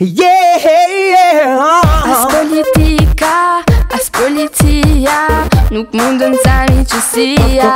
Yeah, yeah, ah. As politika, as policia Nuk mundën sa një qësia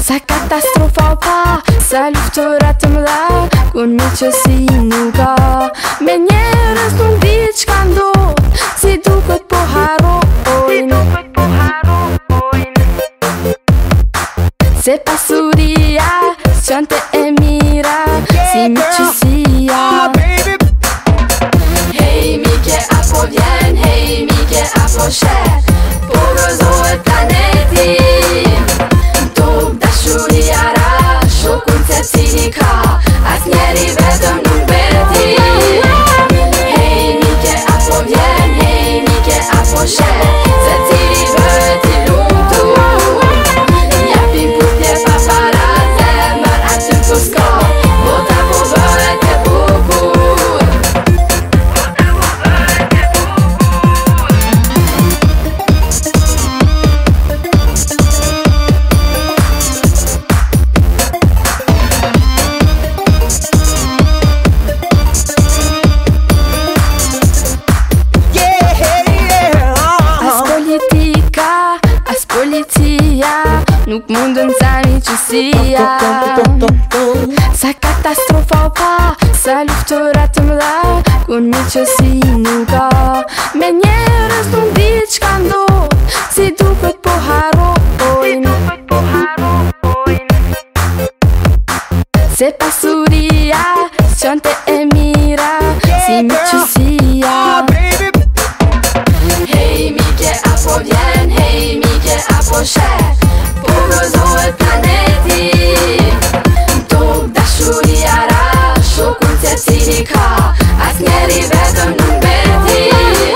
Sa katastrofa pa, sa luftëra të mëla Ku një qësi nuk ka Me njerës nuk di qka ndot Si duket po harojn Si Se pasuria, së qënë të emira Si një qësia was Nuk mundën sa mi qësia Sa katastrofa pa Sa luftërat dha mëdha Kun mi qësi nuk ka Me njerës nuk di që ka ndot Si duket po haro Si duket po haro Se pasuria Qënë të e mira Si mi qësia Ха-ха, аз не ребятам на бети